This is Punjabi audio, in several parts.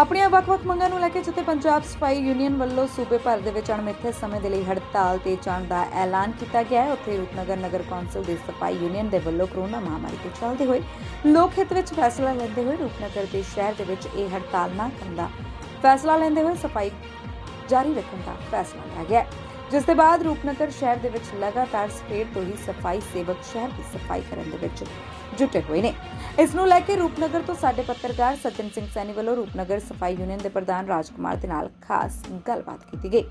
ਆਪਣੀਆਂ ਵੱਖ-ਵੱਖ ਮੰਗਾਂ ਨੂੰ ਲੈ ਕੇ ਜਿੱਥੇ ਪੰਜਾਬ ਸਫ਼ਾਈ ਯੂਨੀਅਨ ਵੱਲੋਂ ਸੂਬੇ ਭਰ ਦੇ ਵਿੱਚ ਅਣਮਿੱਥੇ ਸਮੇਂ ਦੇ ਲਈ ਹੜਤਾਲ ਤੇ ਜਾਣ ਦਾ ਐਲਾਨ ਕੀਤਾ ਗਿਆ ਹੈ ਉੱਥੇ ਰੂਪਨਗਰ ਨਗਰ ਕੌਂਸਲ ਦੇ ਸਫ਼ਾਈ ਯੂਨੀਅਨ ਦੇ ਵੱਲੋਂ ਕਰੋਨਾ ਮਹਾਮਾਰੀ ਤੋਂ ਚੱਲਦੇ ਹੋਏ ਲੋਕ ਹਿੱਤ ਵਿੱਚ ਫੈਸਲਾ ਲੈਂਦੇ ਹੋਏ ਰੂਪਨਗਰ ਦੇ ਸ਼ਹਿਰ ਦੇ ਵਿੱਚ ਇਹ ਹੜਤਾਲ ਨਾ ਕਰਨ ਦਾ ਫੈਸਲਾ ਲੈਂਦੇ ਹੋਏ ਸਫ਼ਾਈ ਜਾਰੀ ਰੱਖਣ ਦਾ ਫੈਸਲਾ ਲਿਆ ਗਿਆ ਹੈ। ਜਿਸ ਦੇ ਬਾਅਦ ਰੂਪਨਗਰ ਸ਼ਹਿਰ ਦੇ ਵਿੱਚ ਲਗਾਤਾਰ ਸਵੇਰ ਤੋਂ ਹੀ ਸਫ਼ਾਈ ਸੇਵਕ ਸ਼ਹਿਰ ਦੀ ਸਫ਼ਾਈ ਕਰਨ ਦੇ ਵਿੱਚ ਜੁਟੇ ਹੋਏ ਨੇ। ਇਸ ਨੂੰ ਲੈ ਕੇ ਰੂਪਨਗਰ ਤੋਂ ਸਾਡੇ ਪੱਤਰਕਾਰ ਸੱਜਣ ਸਿੰਘ ਸੈਣੀ ਵੱਲੋਂ ਰੂਪਨਗਰ ਸਫ਼ਾਈ ਯੂਨੀਅਨ ਦੇ ਪ੍ਰਧਾਨ ਰਾਜਕੁਮਾਰ ਦੇ ਨਾਲ ਖਾਸ ਗੱਲਬਾਤ ਕੀਤੀ ਗਈ।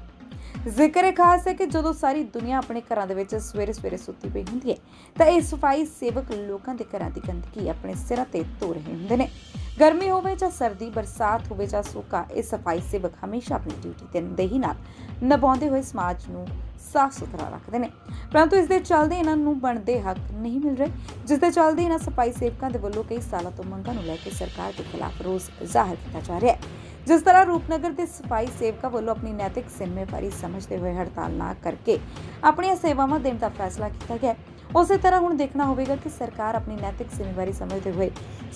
ਜ਼ਿਕਰ ਖਾਸ ਹੈ ਕਿ ਜਦੋਂ ਸਾਰੀ ਦੁਨੀਆ ਆਪਣੇ ਘਰਾਂ ਦੇ ਵਿੱਚ ਸਵੇਰੇ ਸਵੇਰੇ ਸੁੱਤੀ ਪਈ ਹੁੰਦੀ ਹੈ, ਤਾਂ ਇਹ ਸਫ਼ਾਈ ਸੇਵਕ ਲੋਕਾਂ ਦੇ ਘਰਾਂ ਦੀ ਗੰਦਗੀ ਆਪਣੇ ਸਿਰਾਂ ਤੇ ਧੋ ਰਹੇ ਹੁੰਦੇ ਨੇ। ਗਰਮੀ ਹੋਵੇ ਜਾਂ ਸਰਦੀ, ਬਰਸਾਤ ਹੋਵੇ ਜਾਂ ਸੋਕਾ, ਇਹ ਸਫ਼ਾਈ ਸੇਵਕ ਹਮੇਸ਼ਾ ਆਪਣੀ ਡਿਊਟੀ ਤੇ ਨਦੇਹੀ ਨਾਲ ਨਿਭਾਉਂਦੇ ਹੋਏ ਸਮਾਜ ਨੂੰ ਸਾਫ਼ ਸੁਥਰਾ ਰੱਖਦੇ ਨੇ। ਪਰੰਤੂ ਇਸ ਦੇ ਚੱਲਦੇ ਇਹਨਾਂ ਨੂੰ ਬਣਦੇ ਹੱਕ ਨਹੀਂ ਮਿਲ ਰਹੇ, ਜਿਸ ਦੇ ਚੱਲਦੇ ਇਹਨਾਂ ਸਫ਼ਾਈ ਸੇਵਕਾਂ ਦੇ ਵੱਲੋਂ ਕਈ ਸਾਲਾਂ ਤੋਂ ਮੰਗਾਂ ਨੂੰ ਲੈ ਕੇ ਸਰਕਾਰ ਦੇ ਖਿਲਾਫ ਰੋਸ ਜ਼ਾਹਰ ਕੀਤਾ ਜਾ ਰਿਹਾ ਹੈ। ਜਿਸ ਤਰ੍ਹਾਂ ਰੂਪਨਗਰ ਦੇ ਸਫ਼ਾਈ ਸੇਵਕਾਂ ਵੱਲੋਂ ਆਪਣੀ ਨੈਤਿਕ ਜ਼ਿੰਮੇਵਾਰੀ ਸਮਝਦੇ ਹੋਏ ਹੜਤਾਲ ਨਾ ਕਰਕੇ ਆਪਣੀਆਂ ਸੇਵਾਵਾਂ ਦੇਣ ਦਾ ਫੈਸਲਾ ਕੀਤਾ ਗਿਆ। ਉਸੇ ਤਰ੍ਹਾਂ ਹੁਣ ਦੇਖਣਾ ਹੋਵੇਗਾ ਕਿ ਸਰਕਾਰ ਆਪਣੀ ਨੈਤਿਕ ਜ਼ਿੰਮੇਵਾਰੀ ਸਮਝਦੇ ਹੋਏ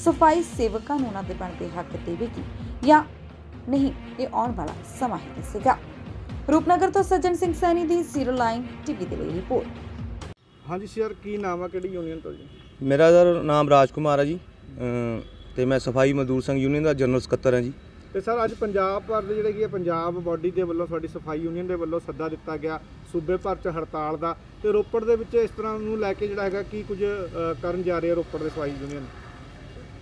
ਸਫ਼ਾਈ ਸੇਵਕਾਂ ਨੂੰ ਉਹਨਾਂ ਦੇ ਬਣਦੇ ਹੱਕ ਦੇਵੇਗੀ ਜਾਂ ਨਹੀਂ ਇਹ ਆਉਣ ਵਾਲਾ ਸਮਾਂ ਹੀ ਦੱਸੇਗਾ। ਰੂਪਨਗਰ ਤੋਂ ਸੱਜਣ ਸਿੰਘ ਸੈਣੀ ਦੀ ਜ਼ੀਰੋ ਲਾਈਨ ਟੀਵੀ ਦੇ ਲਈ ਰਿਪੋਰਟ। ਹਾਂਜੀ ਸਰ ਕੀ ਨਾਮ ਆ? ਕਿਹੜੀ ਯੂਨੀਅਨ ਤੋਂ ਜੀ? ਮੇਰਾ ਸਰ ਨਾਮ ਰਾਜਕੁਮਾਰ ਹੈ ਜੀ। ਅਮ ਤੇ ਮੈਂ ਸਫ਼ਾਈ ਮਜ਼ਦੂਰ ਸੰਘ ਯੂਨੀਅਨ ਦਾ ਜਨਰਲ ਸਕੱਤਰ ਹਾਂ ਜੀ। ਤੇ ਸਰ ਅੱਜ ਪੰਜਾਬ ਭਰ ਦੇ ਜਿਹੜੇ ਕੀ ਹੈ ਪੰਜਾਬ ਬਾਡੀ ਦੇ ਵੱਲੋਂ ਸਾਡੀ ਸਫ਼ਾਈ ਯੂਨੀਅਨ ਦੇ ਵੱਲੋਂ ਸੱਦਾ ਦਿੱਤਾ ਗਿਆ ਸੂਬੇ ਭਰ ਚ ਹੜਤਾਲ ਦਾ ਤੇ ਰੋਪੜ ਦੇ ਵਿੱਚ ਇਸ ਤਰ੍ਹਾਂ ਨੂੰ ਲੈ ਕੇ ਜਿਹੜਾ ਹੈਗਾ ਕੀ ਕੁਝ ਅ, ਕਰਨ ਜਾ ਰਹੇ ਆ ਰੋਪੜ ਦੇ ਸਫ਼ਾਈ ਯੂਨੀਅਨ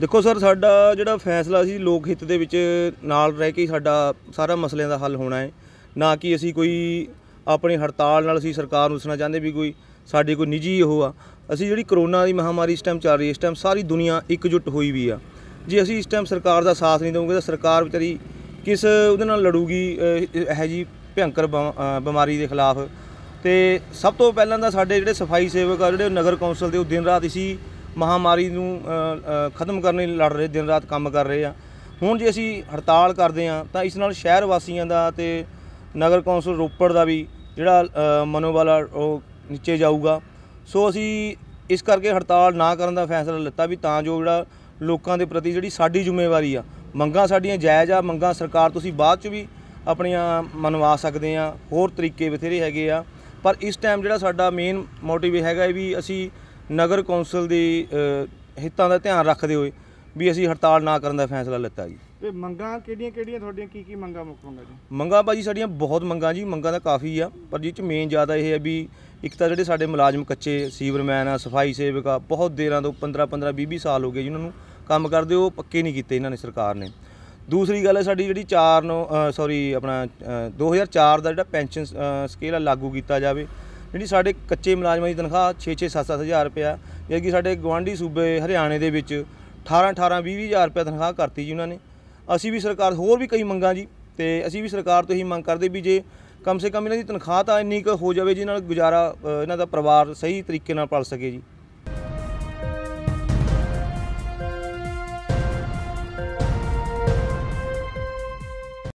ਦੇਖੋ ਸਰ ਸਾਡਾ ਜਿਹੜਾ ਫੈਸਲਾ ਸੀ ਲੋਕ ਹਿੱਤ ਦੇ ਵਿੱਚ ਨਾਲ ਰਹਿ ਕੇ ਹੀ ਸਾਡਾ ਸਾਰਾ ਮਸਲਿਆਂ ਦਾ ਹੱਲ ਹੋਣਾ ਹੈ। ਨਾ ਕਿ ਅਸੀਂ ਕੋਈ ਆਪਣੀ ਹੜਤਾਲ ਨਾਲ ਅਸੀਂ ਸਰਕਾਰ ਨੂੰ ਦੱਸਣਾ ਚਾਹੁੰਦੇ ਵੀ ਕੋਈ ਸਾਡੀ ਕੋਈ ਨਿੱਜੀ ਉਹ ਆ। ਅਸੀਂ ਜਿਹੜੀ ਕਰੋਨਾ ਦੀ ਮਹਾਮਾਰੀ ਇਸ ਟਾਈਮ ਚੱਲ ਰਹੀ ਹੈ ਇਸ ਟਾਈਮ ਸਾਰੀ ਦੁਨੀਆ ਇਕਜੁੱਟ ਹੋਈ ਵੀ ਆ। ਜੇ ਅਸੀਂ ਇਸ ਟਾਈਮ ਸਰਕਾਰ ਦਾ ਸਾਥ ਨਹੀਂ ਦੇਵਾਂਗੇ ਤਾਂ ਸਰਕਾਰ ਵਿਚਾਰੀ ਕਿਸ ਉਹਦੇ ਨਾਲ ਲੜੂਗੀ ਇਹ ਜੀ ਭਿਅੰਕਰ ਬਮ- ਬਿਮਾਰੀ ਦੇ ਖਿਲਾਫ। ਤੇ ਸਭ ਤੋਂ ਪਹਿਲਾਂ ਤਾਂ ਸਾਡੇ ਜਿਹੜੇ ਸਫ਼ਾਈ ਸੇਵਕ ਆ, ਜਿਹੜੇ ਨਗਰ ਕੌਂਸਲ ਦੇ, ਉਹ ਦਿਨ ਰਾਤ ਇਸੀ ਮਹਾਮਾਰੀ ਨੂੰ ਖਤਮ ਕਰਨ ਲਈ ਲੜ ਰਹੇ, ਦਿਨ ਰਾਤ ਕੰਮ ਕਰ ਰਹੇ ਆ। ਹੁਣ ਜੇ ਅਸੀਂ ਹੜਤਾਲ ਕਰਦੇ ਆ, ਤਾਂ ਇਸ ਨਾਲ ਸ਼ਹਿਰ ਵਾਸੀਆਂ ਦਾ ਤੇ ਨਗਰ ਕੌਂਸਲ ਰੋਪੜ ਦਾ ਵੀ ਜਿਹੜਾ ਮਨੋਬਲ ਆ ਉਹ ਨੀਚੇ ਜਾਊਗਾ। ਸੋ ਅਸੀਂ ਇਸ ਕਰਕੇ ਹੜਤਾਲ ਨਾ ਕਰਨ ਦਾ ਫੈਸਲਾ ਲਿੱਤਾ ਵੀ ਤਾਂ ਜੋ ਜਿਹੜਾ ਲੋਕਾਂ ਦੇ ਪ੍ਰਤੀ ਜਿਹੜੀ ਸਾਡੀ ਜ਼ਿੰਮੇਵਾਰੀ ਆ ਮੰਗਾਂ ਸਾਡੀਆਂ ਜਾਇਜ਼ ਆ ਮੰਗਾਂ ਸਰਕਾਰ ਤੁਸੀਂ ਬਾਅਦ ਚ ਵੀ ਆਪਣੀਆਂ ਮਨਵਾ ਸਕਦੇ ਆ ਹੋਰ ਤਰੀਕੇ ਬਥੇਰੇ ਹੈਗੇ ਆ। ਪਰ ਇਸ ਟਾਈਮ ਜਿਹੜਾ ਸਾਡਾ ਮੇਨ ਮੋਟਿਵ ਇਹ ਹੈਗਾ ਵੀ ਅਸੀਂ ਨਗਰ ਕੌਂਸਲ ਦੀ ਹਿੱਤਾਂ ਦਾ ਧਿਆਨ ਰੱਖਦੇ ਹੋਏ ਵੀ ਅਸੀਂ ਹੜਤਾਲ ਨਾ ਕਰਨ ਦਾ ਫੈਸਲਾ ਲਿੱਤਾ ਜੀ। ਤੇ ਮੰਗਾਂ ਕਿਹੜੀਆਂ ਕਿਹੜੀਆਂ ਤੁਹਾਡੀਆਂ ਕੀ ਕੀ ਮੰਗਾਂ ਮੁੱਖ ਮੰਗਾਂ ਜੀ? ਮੰਗਾਂ ਭਾਜੀ ਸਾਡੀਆਂ ਬਹੁਤ ਮੰਗਾਂ ਜੀ ਮੰਗਾਂ ਤਾਂ ਕਾਫੀ ਆ ਪਰ ਜਿਹ ਚ ਮੇਨ ਜ਼ਿਆਦਾ ਇਹ ਹੈ ਵੀ ਇੱਕ ਤਾਂ ਜਿਹੜੇ ਸਾਡੇ ਮੁਲਾਜ਼ਮ ਕੱਚੇ ਸੀਵਰਮੈਨ ਆ ਸਫ਼ਾਈ ਸੇਵਕ ਆ ਬਹੁਤ ਦੇਰਾਂ ਤੋਂ 15 15 20 20 ਸਾਲ ਹੋ ਗਏ ਜਿਨ੍ਹਾਂ ਨੂੰ ਕੰਮ ਕਰਦੇ ਉਹ ਪੱਕੇ ਨਹੀਂ ਕੀਤੇ ਇਹਨਾਂ ਨੇ ਸਰਕਾਰ ਨੇ। ਦੂਸਰੀ ਗੱਲ ਹੈ ਸਾਡੀ ਜਿਹੜੀ 4 ਨੂੰ ਸੌਰੀ ਆਪਣਾ ਅ, 2004 ਦਾ ਜਿਹੜਾ ਪੈਨਸ਼ਨ ਸਕੇਲ ਆ ਲਾਗੂ ਕੀਤਾ ਜਾਵੇ ਜਿਹੜੀ ਸਾਡੇ ਕੱਚੇ ਮੁਲਾਜ਼ਮਾਂ ਦੀ ਤਨਖਾਹ 6 6 7 7000 ਰੁਪਇਆ ਜਦ ਕਿ ਸਾਡੇ ਗਵਾਂਢੀ ਸੂਬੇ ਹਰਿਆਣੇ ਦੇ ਵਿੱਚ 18 18 20 20000 ਰੁਪਇਆ ਤਨਖਾਹ ਕਰਤੀ ਜੀ ਉਹਨਾਂ ਨੇ। ਅਸੀਂ ਵੀ ਸਰਕਾਰ ਹੋਰ ਵੀ ਕਈ ਮੰਗਾਂ ਜੀ ਤੇ ਅਸੀਂ ਵੀ ਸਰਕਾਰ ਤੋਂ ਇਹੀ ਮੰਗ ਕਰਦੇ ਵੀ ਜੇ ਕਮ ਸੇ ਕਮ ਇਹਨਾਂ ਦੀ ਤਨਖਾਹ ਤਾਂ ਇੰਨੀ ਕੁ ਹੋ ਜਾਵੇ ਜਿਹਦੇ ਨਾਲ ਗੁਜ਼ਾਰਾ ਇਹਨਾਂ ਦਾ ਪਰਿਵਾਰ ਸਹੀ ਤਰੀਕੇ ਨਾਲ ਪਲ ਸਕੇ ਜੀ।